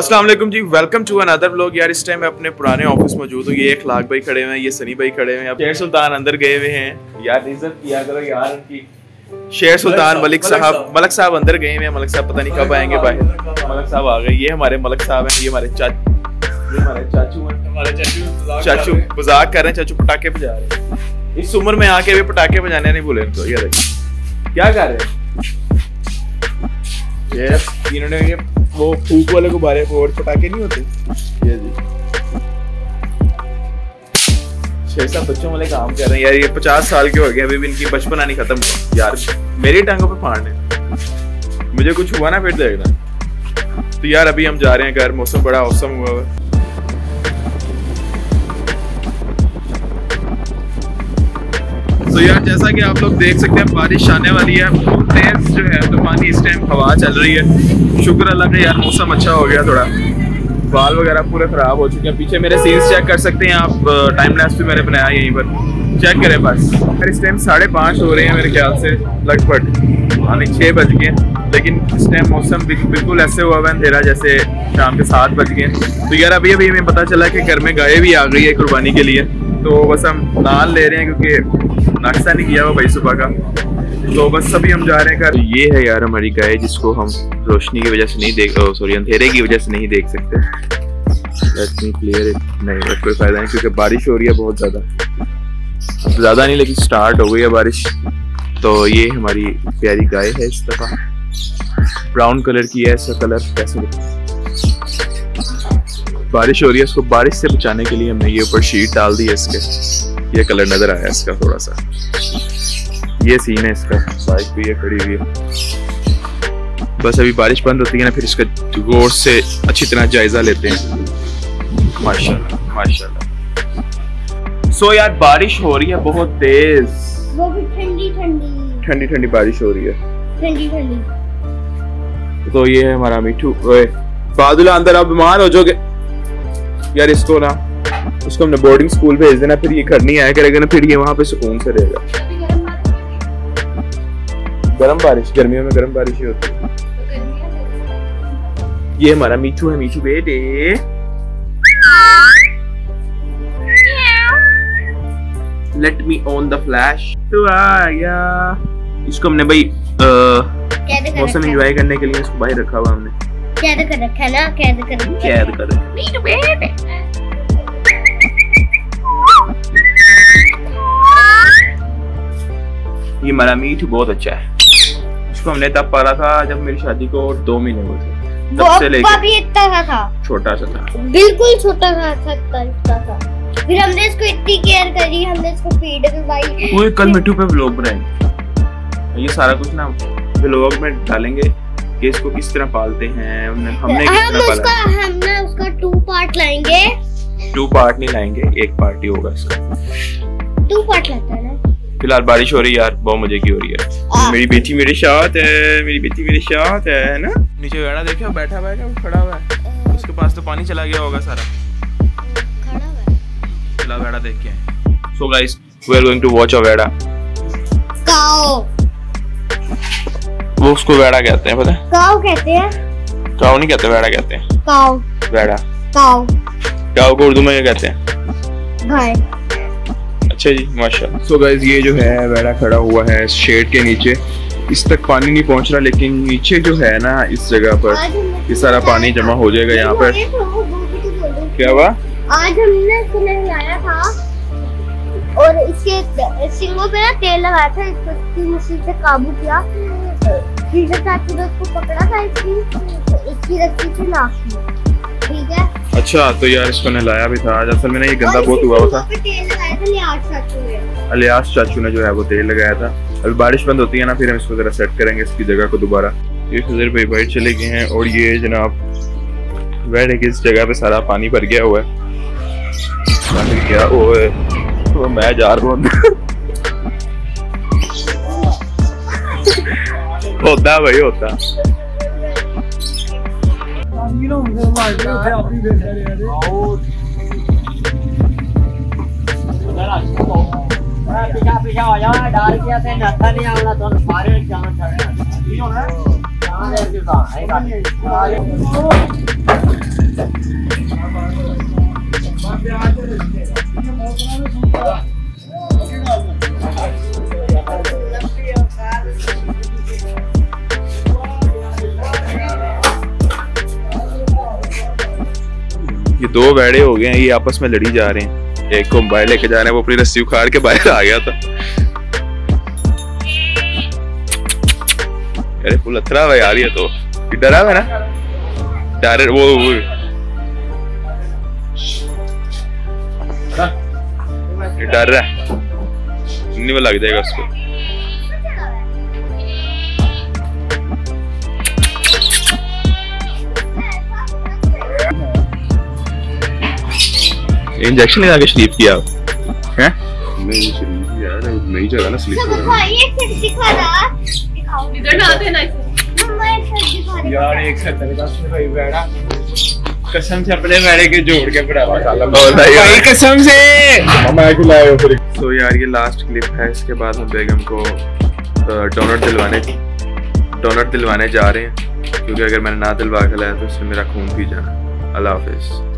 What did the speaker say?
अस्सलाम वालेकुम जी वेलकम टू अनदर व्लॉग यार इस टाइम मैं अपने पुराने ऑफ़िस मौजूद हूँ। ये एक लाख भाई खड़े हुए हैं ये सनी भाई खड़े हुए हैं। शेर सुल्तान अंदर गए हुए हैं। यार इज़्ज़त किया करो यार उनकी। शेर सुल्तान मलिक साहब मलक साहब अंदर गए हुए हैं। मलक साहब पता नहीं कब आएँगे बाहर मलक साहब आ गए। ये हमारे मलक साहब हैं ये हमारे चाचू ये हमारे चाचू हैं। हमारे चाचू चाचू मज़ाक कर रहे हैं चाचू पटाखे बजा रहे हैं। इस उम्र में आके भी पटाखे बजाने नहीं भूले इनको ये देखिए क्या कर रहे हैं? ये इन्होंने ये वो फूक वाले गुब्बारे और पटाखे नहीं होते? ये जी। छह सात बच्चों वाले काम कर रहे हैं। यार ये पचास साल के हो गए अभी भी इनकी बचपना नहीं खत्म हुआ यार मेरी टांगों पे फाड़ने मुझे कुछ हुआ ना फिर देखना। तो यार अभी हम जा रहे हैं घर मौसम बड़ा औसम हुआ हुआ। तो जैसा कि आप लोग देख सकते हैं, बारिश आने वाली है। तेज जो है, तूफानी इस टाइम हवा चल रही है। शुक्र अल्लाह का यार मौसम अच्छा हो गया थोड़ा। बाल वगैरह पूरे खराब हो चुके हैं। पीछे मेरे सीन्स चेक कर सकते हैं आप टाइम लैप्स भी मैंने बनाया यहीं पर। चेक करें बस। यार इस टाइम साढ़े पाँच हो रहे हैं मेरे ख्याल से, लगभग। नहीं छः बज गए। लेकिन इस टाइम मौसम बिल्कुल ऐसे हुआ हुआ है, अंधेरा जैसे शाम के सात बज गए। तो यार अभी अभी हमें पता चला कि घर में गाय भी आ गई है कुर्बानी के लिए। तो बस हम नाल ले रहे हैं क्योंकि नाश्ता नहीं किया हुआ भाई सुबह का। तो बस सभी हम जा रहे हैं घर। ये है यार हमारी गाय जिसको हम रोशनी की वजह से नहीं देख सॉरी अंधेरे की वजह से नहीं देख सकते। क्लियर नहीं बस कोई फ़ायदा नहीं, क्योंकि बारिश हो रही है बहुत ज़्यादा। अब ज़्यादा नहीं, लेकिन स्टार्ट हो गई है बारिश। तो ये हमारी प्यारी गाय है इस दफ़ा ब्राउन कलर की है इसका कलर कैसे बारिश हो रही है इसको बारिश से बचाने के लिए हमने ये ऊपर शीट डाल दी है इसके। ये कलर नज़र आया इसका थोड़ा सा ये सीन है इसका। बाइक भी है खड़ी हुई है। बस अभी बारिश बंद होती है ना फिर इसका गौर से अच्छी तरह जायजा लेते हैं। माशाल्लाह माशाल्लाह। सो यार बारिश हो रही है बहुत तेज। वो भी ठंडी ठंडी। ठंडी ठंडी बारिश हो रही है। ठंडी ठंडी। तो ये है हमारा मिठू। बादुला अंदर आप बीमार हो जाओगे। यार इसको ना उसको हमने बोर्डिंग स्कूल भेज देना फिर ये घर नहीं आया करेगा ना फिर ये वहाँ पे सुकून से रहेगा। गर्म बारिश गर्मियों में गर्म बारिश ही होती है। ये हमारा मीठू है मीठू बेटे। Let me on the flash तो आ गया। इसको हमने भाई मौसम एंजॉय करने के लिए इसको बाहर रखा हुआ हमने। कैद कर रखा है ना कैद कर रखा है कैद कर ये हमारा मीट बहुत अच्छा है। इसको हमने तब पाला था जब मेरी शादी को दो महीने हुए थे। तब से लेके अभी इतना सा था। छोटा सा था। बिल्कुल छोटा सा था इतना था। फिर हमने इसको इतनी केयर करी हमने इसको फ़ीड करवाई वो कल मिट्टू पे व्लॉग बनाएँगे ये सारा कुछ ना व्लॉग में डालेंगे। कि इसको किस तरह पालते हैं हमने हमने किस हम तरह उसका पाला हम ना उसका टू पार्ट लाएँगे। टू पार्ट नहीं लाएँगे एक पार्ट ही होगा इसका। टू पार्ट लाता है ना। फ़िलहाल बारिश हो रही है यार बहुत मज़े की हो रही है। मेरी बेटी मेरे साथ है मेरी बेटी मेरे साथ है है ना? नीचे गाना देखा बैठा हुआ है क्या? खड़ा हुआ है। उसके पास तो पानी चला गया होगा सारा। खड़ा हुआ है। चला वेड़ा देख के। So guys we are going to watch a Vedaa काओ वो उसको वेड़ा कहते हैं पता है? काओ कहते हैं। काऊ नहीं कहते वेड़ा कहते हैं। काओ वेड़ा। काओ काऊ को उर्दू में क्या कहते हैं? गाय अच्छा जी माशाल्लाह। सो गाइस ये जो है वेड़ा खड़ा हुआ है शेड के नीचे। इस तक पानी नहीं पहुँच रहा लेकिन नीचे जो है ना इस जगह पर ये सारा पानी जमा हो जाएगा यहाँ पर। तो। क्या हुआ? आज हमने इसको नहलाया था और इसके सिंगों पे ना तेल लगाया था इसको मुश्किल से काबू किया। फ्रीजर चाचू ने उसको पकड़ा था इसकी इसकी रस्सी से नाक की ठीक है? अच्छा तो यार इसको नहलाया भी था। आज असल में ना ये गंदा बहुत हुआ था। अलियास चाचू ने जो है वो तेल लगाया था। अभी बारिश बंद होती है ना फिर हम इसको जरा सेट करेंगे इसकी जगह को दोबारा। ये खजर भाई बाहर चले गए हैं और ये जनाब वेड़ की इस जगह पे सारा पानी भर गया हुआ है। क्या ओए तो मैं जा रहा हूँ होता भाई होता You don't डाल किया से दो वेड़े हो गए हैं ये आपस में लड़ी जा रहे हैं। एक को मोबाइल लेके जा रहे हैं वो अपनी रस्सी उखाड़ के बाहर आ गया था। अरे फुल अथरा हुआ यार ये तो। डरा हुआ ना? डर वो, वो। डर रहा है। नहीं लग जाएगा उसको। इंजेक्शन लगा के शरीफ किया। हैं? नहीं शरीफ यार नई जगह ना स्लिप सब दिखाइए फिर दिखा रहा दिखाओ इधर डाल देना इसे मम्मा एक साथ दिखा रही यार एक साथ तेरे पास भाई बैठा। कसम से अपने के जोड़ के पड़ा भाई भाई कसम से। मम्मा को लाए फिर? तो यार ये लास्ट क्लिप है इसके बाद हम बेगम को डोनट दिलवाने डोनट दिलवाने जा रहे हैं। क्योंकि अगर मैंने ना दिलवा के लाया तो इससे मेरा खून पी जाना। अल्लाह हाफिज़।